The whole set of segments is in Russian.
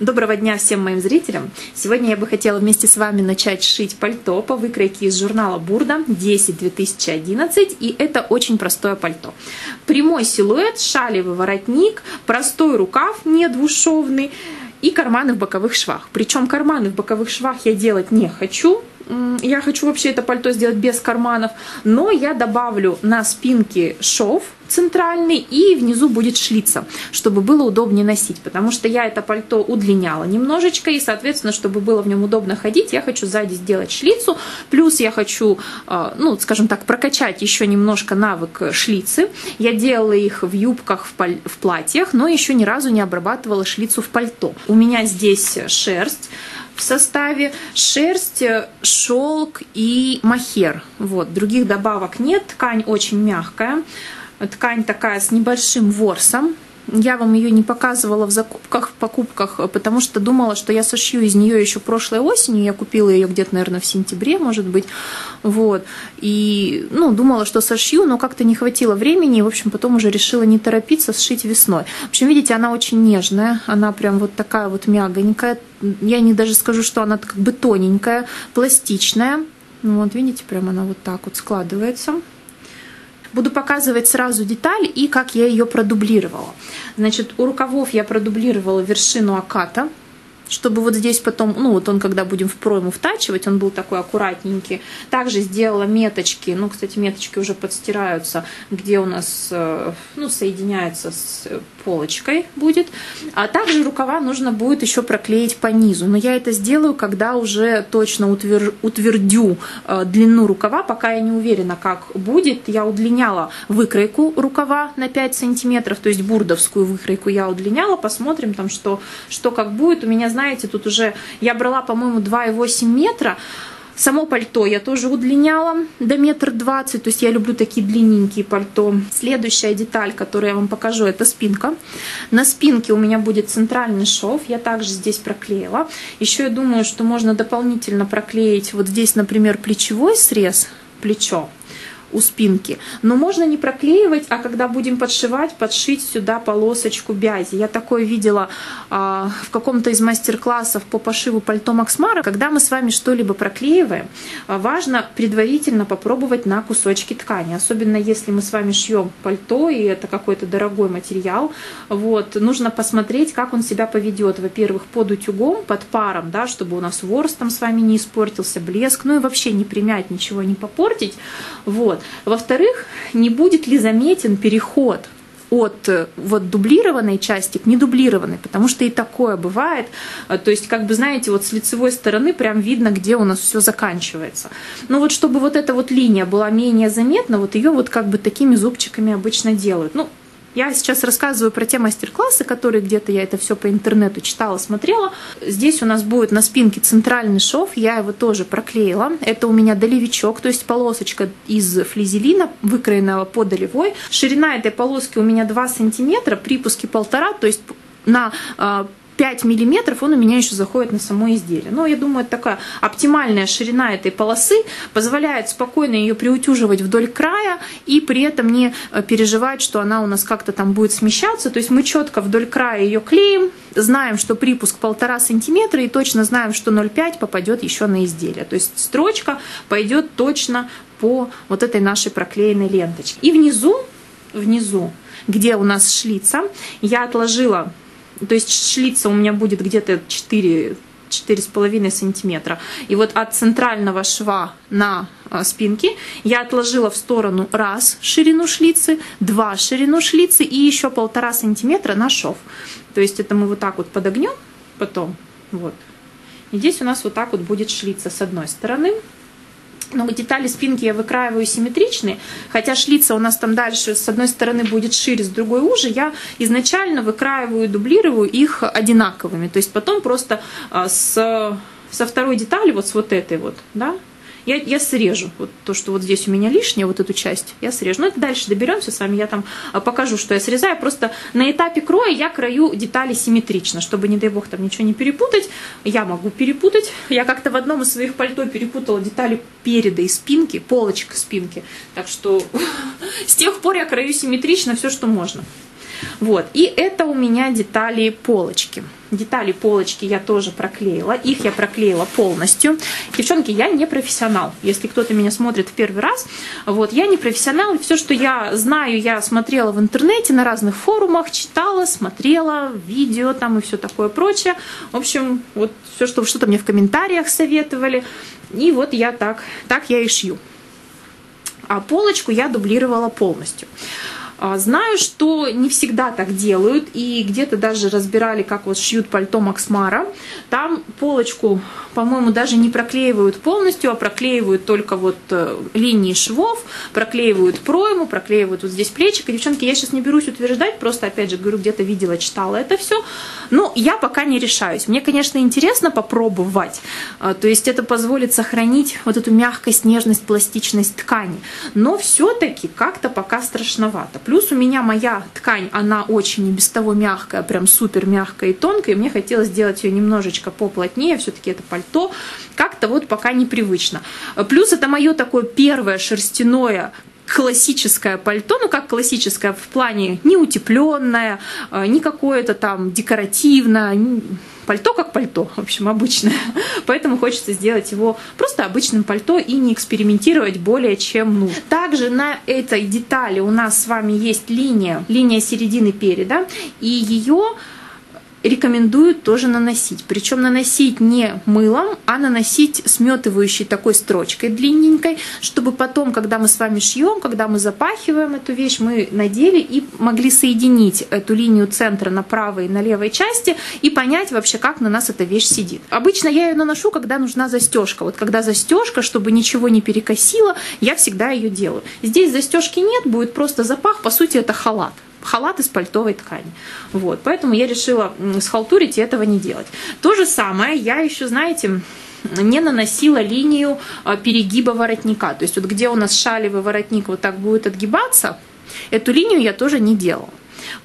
Доброго дня всем моим зрителям! Сегодня я бы хотела вместе с вами начать шить пальто по выкройке из журнала Бурда 10-2011 и это очень простое пальто. Прямой силуэт, шалевый воротник, простой рукав, не двушовный и карманы в боковых швах. Причем карманы в боковых швах я делать не хочу, я хочу вообще это пальто сделать без карманов, но я добавлю на спинке шов центральный и внизу будет шлица, чтобы было удобнее носить, потому что я это пальто удлиняла немножечко и, соответственно, чтобы было в нем удобно ходить, я хочу сзади сделать шлицу, плюс я хочу, а, ну, скажем так, прокачать еще немножко навык шлицы. Я делала их в юбках, в платьях, но еще ни разу не обрабатывала шлицу в пальто. У меня здесь шерсть, в составе шерсть, шелк и махер. Вот, других добавок нет, ткань очень мягкая, ткань такая с небольшим ворсом, я вам ее не показывала в закупках, в покупках, потому что думала, что я сошью из нее еще прошлой осенью. Я купила ее где-то, наверное, в сентябре, может быть. Вот. И, ну, думала, что сошью, но как-то не хватило времени. И, в общем, потом уже решила не торопиться, сшить весной. В общем, видите, она очень нежная. Она прям вот такая вот мягонькая. Я не даже скажу, что она как бы тоненькая, пластичная. Ну, вот, видите, прям она вот так вот складывается. Буду показывать сразу деталь и как я ее продублировала. Значит, у рукавов я продублировала вершину аката, чтобы вот здесь потом, ну вот он, когда будем в пройму втачивать, он был такой аккуратненький. Также сделала меточки, ну, кстати, меточки уже подстираются, где у нас, э, ну, соединяется с полочкой будет. А также рукава нужно будет еще проклеить по низу. Но я это сделаю, когда уже точно утвер... утвердю э, длину рукава, пока я не уверена, как будет. Я удлиняла выкройку рукава на 5 сантиметров, то есть бурдовскую выкройку я удлиняла. Посмотрим там, что, что как будет. У меня, знаете, тут уже я брала, по-моему, 2,8 метра. Само пальто я тоже удлиняла до метр двадцать, то есть я люблю такие длинненькие пальто. Следующая деталь, которую я вам покажу, это спинка. На спинке у меня будет центральный шов, я также здесь проклеила. Еще я думаю, что можно дополнительно проклеить вот здесь, например, плечевой срез, плечо у спинки. Но можно не проклеивать, а когда будем подшивать, подшить сюда полосочку бязи. Я такое видела а, в каком-то из мастер-классов по пошиву пальто Максмара. Когда мы с вами что-либо проклеиваем, а, важно предварительно попробовать на кусочки ткани. Особенно если мы с вами шьем пальто, и это какой-то дорогой материал. Вот, нужно посмотреть, как он себя поведет. Во-первых, под утюгом, под паром, да, чтобы у нас ворс там с вами не испортился, блеск, ну и вообще не примять, ничего не попортить. Вот. Во-вторых, не будет ли заметен переход от э, вот дублированной части к недублированной, потому что и такое бывает. Э, то есть, как бы, знаете, вот с лицевой стороны прям видно, где у нас все заканчивается. Но вот чтобы вот эта вот линия была менее заметна, вот ее вот как бы такими зубчиками обычно делают. Ну, я сейчас рассказываю про те мастер-классы, которые где-то я это все по интернету читала, смотрела. Здесь у нас будет на спинке центральный шов, я его тоже проклеила. Это у меня долевичок, то есть полосочка из флизелина, выкроенного по долевой. Ширина этой полоски у меня 2 сантиметра, припуски полтора, то есть на а, 5 миллиметров он у меня еще заходит на само изделие. Но я думаю, это такая оптимальная ширина этой полосы позволяет спокойно ее приутюживать вдоль края и при этом не э, переживать, что она у нас как-то там будет смещаться. То есть мы четко вдоль края ее клеим, знаем, что припуск полтора сантиметра и точно знаем, что 0,5 попадет еще на изделие. То есть строчка пойдет точно по вот этой нашей проклеенной ленточке. И внизу, внизу, где у нас шлица, я отложила то есть шлица у меня будет где-то 4 4,5 сантиметра. И вот от центрального шва на а, спинке я отложила в сторону раз ширину шлицы, два ширину шлицы и еще полтора сантиметра на шов. То есть это мы вот так вот подогнем потом. Вот. И здесь у нас вот так вот будет шлица с одной стороны. Но детали спинки я выкраиваю симметричные, хотя шлица у нас там дальше с одной стороны будет шире, с другой уже, я изначально выкраиваю, дублирую их одинаковыми. То есть потом просто а, с, со второй детали, вот с вот этой вот, да, я, я срежу вот то, что вот здесь у меня лишнее, вот эту часть, я срежу. Но это дальше доберемся с вами, я там а, покажу, что я срезаю. Просто на этапе кроя я крою детали симметрично, чтобы, не дай бог, там ничего не перепутать. Я могу перепутать. Я как-то в одном из своих пальто перепутала детали переда и спинки, полочек спинки. Так что с тех пор я крою симметрично все, что можно. Вот, и это у меня детали полочки. детали полочки я тоже проклеила. Их я проклеила полностью. Девчонки, я не профессионал. Если кто-то меня смотрит в первый раз, вот, я не профессионал. Все, что я знаю, я смотрела в интернете, на разных форумах, читала, смотрела, видео там и все такое прочее. В общем, вот все, что что-то мне в комментариях советовали. И вот я так, так я и шью. А полочку я дублировала полностью. А, знаю, что не всегда так делают, и где-то даже разбирали, как вот шьют пальто Максмара. Там полочку, по-моему, даже не проклеивают полностью, а проклеивают только вот э, линии швов, проклеивают пройму, проклеивают вот здесь плечико. Девчонки, я сейчас не берусь утверждать, просто, опять же, говорю, где-то видела, читала это все. Но я пока не решаюсь. Мне, конечно, интересно попробовать. А, то есть это позволит сохранить вот эту мягкость, нежность, пластичность ткани. Но все-таки как-то пока страшновато. Плюс у меня моя ткань, она очень и без того мягкая, прям супер мягкая и тонкая. И мне хотелось сделать ее немножечко поплотнее, все-таки это пальто. Как-то вот пока непривычно. Плюс это мое такое первое шерстяное классическое пальто, ну как классическое в плане не утепленное, э, не какое-то там декоративное, пальто как пальто, в общем, обычное. Поэтому хочется сделать его просто обычным пальто и не экспериментировать более чем нужно. Также на этой детали у нас с вами есть линия, линия середины переда, и ее рекомендуют тоже наносить. Причем наносить не мылом, а наносить сметывающей такой строчкой длинненькой, чтобы потом, когда мы с вами шьем, когда мы запахиваем эту вещь, мы надели и могли соединить эту линию центра на правой и на левой части и понять вообще, как на нас эта вещь сидит. Обычно я ее наношу, когда нужна застежка. Вот когда застежка, чтобы ничего не перекосило, я всегда ее делаю. Здесь застежки нет, будет просто запах, по сути это халат халат из пальтовой ткани. Вот, поэтому я решила схалтурить и этого не делать. То же самое я еще, знаете, не наносила линию а, перегиба воротника. То есть вот где у нас шалевый воротник вот так будет отгибаться, эту линию я тоже не делала.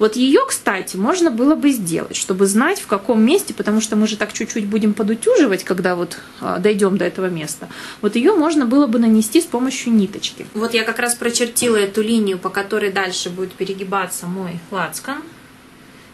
Вот ее, кстати, можно было бы сделать, чтобы знать, в каком месте, потому что мы же так чуть-чуть будем подутюживать, когда вот а, дойдем до этого места. Вот ее можно было бы нанести с помощью ниточки. Вот я как раз прочертила эту линию, по которой дальше будет перегибаться мой лацкан.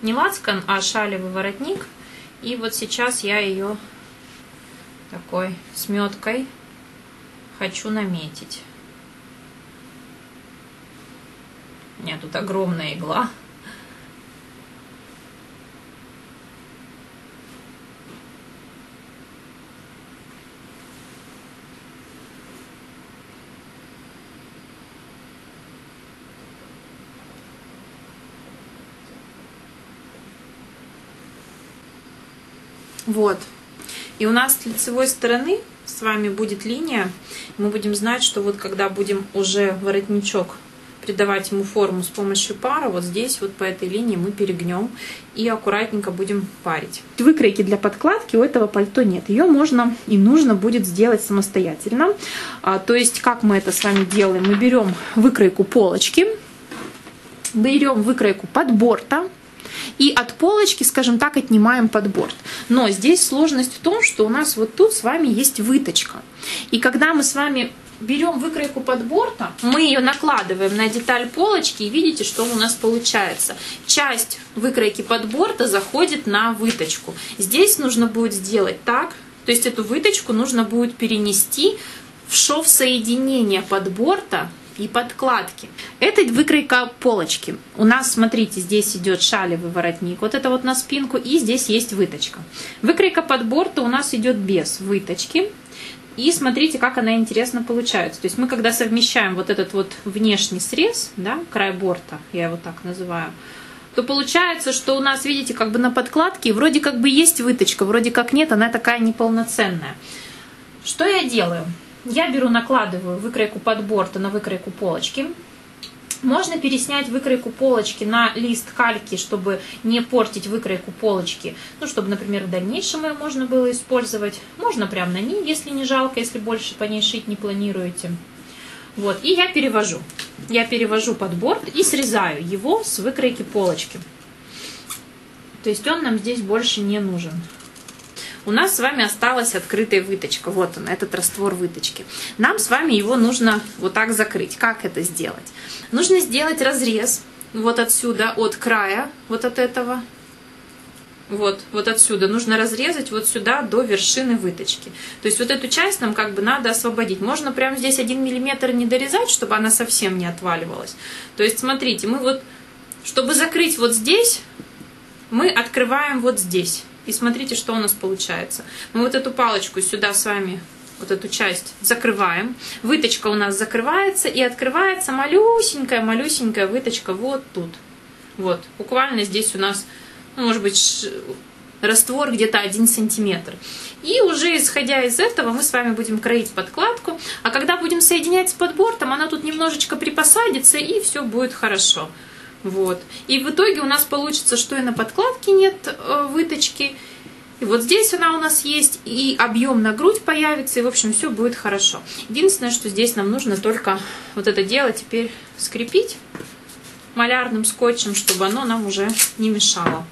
Не лацкан, а шалевый воротник. И вот сейчас я ее такой сметкой хочу наметить. У меня тут огромная игла. Вот. И у нас с лицевой стороны с вами будет линия. Мы будем знать, что вот когда будем уже воротничок придавать ему форму с помощью пара, вот здесь вот по этой линии мы перегнем и аккуратненько будем парить. Выкройки для подкладки у этого пальто нет. Ее можно и нужно будет сделать самостоятельно. А, то есть, как мы это с вами делаем? Мы берем выкройку полочки, берем выкройку подборта, и от полочки, скажем так, отнимаем подборт. Но здесь сложность в том, что у нас вот тут с вами есть выточка. И когда мы с вами берем выкройку подборта, мы ее накладываем на деталь полочки и видите, что у нас получается. Часть выкройки подборта заходит на выточку. Здесь нужно будет сделать так, то есть эту выточку нужно будет перенести в шов соединения подборта и подкладки. Это выкройка полочки. У нас, смотрите, здесь идет шалевый воротник, вот это вот на спинку, и здесь есть выточка. Выкройка под борта у нас идет без выточки. И смотрите, как она интересно получается. То есть мы, когда совмещаем вот этот вот внешний срез, да, край борта, я его так называю, то получается, что у нас, видите, как бы на подкладке вроде как бы есть выточка, вроде как нет, она такая неполноценная. Что я делаю? Я беру, накладываю выкройку подборта на выкройку полочки. Можно переснять выкройку полочки на лист кальки, чтобы не портить выкройку полочки. Ну, чтобы, например, в дальнейшем ее можно было использовать. Можно прямо на ней, если не жалко, если больше по ней шить не планируете. Вот, и я перевожу. Я перевожу подборт и срезаю его с выкройки полочки. То есть он нам здесь больше не нужен у нас с вами осталась открытая выточка. Вот он, этот раствор выточки. Нам с вами его нужно вот так закрыть. Как это сделать? Нужно сделать разрез вот отсюда, от края, вот от этого. вот, вот отсюда, нужно разрезать вот сюда до вершины выточки. То есть вот эту часть нам как бы надо освободить. Можно прямо здесь один миллиметр не дорезать, чтобы она совсем не отваливалась. То есть смотрите, мы вот, чтобы закрыть вот здесь, мы открываем вот здесь. И смотрите, что у нас получается. Мы вот эту палочку сюда с вами вот эту часть закрываем. Выточка у нас закрывается и открывается малюсенькая-малюсенькая выточка вот тут. Вот, буквально здесь у нас ну, может быть, раствор где-то 1 сантиметр. И уже исходя из этого мы с вами будем кроить подкладку. А когда будем соединять с подбортом, она тут немножечко припосадится и все будет хорошо. Вот. И в итоге у нас получится, что и на подкладке нет э, выточки. И вот здесь она у нас есть, и объем на грудь появится, и, в общем, все будет хорошо. Единственное, что здесь нам нужно только вот это дело теперь скрепить малярным скотчем, чтобы оно нам уже не мешало.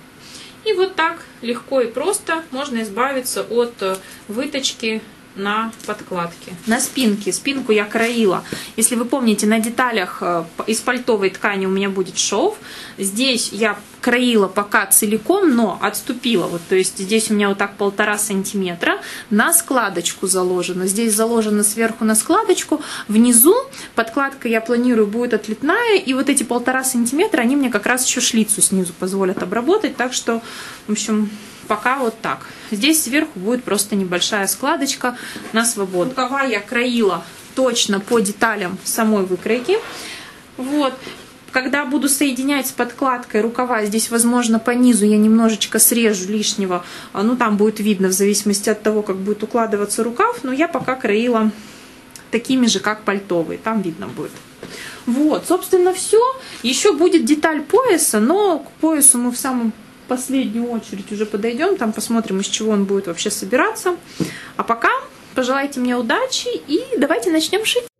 И вот так легко и просто можно избавиться от э, выточки на подкладке. На спинке. Спинку я краила. Если вы помните, на деталях э, из пальтовой ткани у меня будет шов. Здесь я краила пока целиком, но отступила. Вот, то есть здесь у меня вот так полтора сантиметра. На складочку заложено. Здесь заложено сверху на складочку. Внизу подкладка, я планирую, будет отлетная. И вот эти полтора сантиметра, они мне как раз еще шлицу снизу позволят обработать. Так что, в общем, пока вот так. Здесь сверху будет просто небольшая складочка на свободу. Рукава я краила точно по деталям самой выкройки. Вот. Когда буду соединять с подкладкой рукава, здесь, возможно, по низу я немножечко срежу лишнего. А, ну, там будет видно в зависимости от того, как будет укладываться рукав. Но я пока краила такими же, как пальтовые. Там видно будет. Вот, собственно, все. Еще будет деталь пояса, но к поясу мы в самом последнюю очередь уже подойдем, там посмотрим, из чего он будет вообще собираться. А пока пожелайте мне удачи и давайте начнем шить.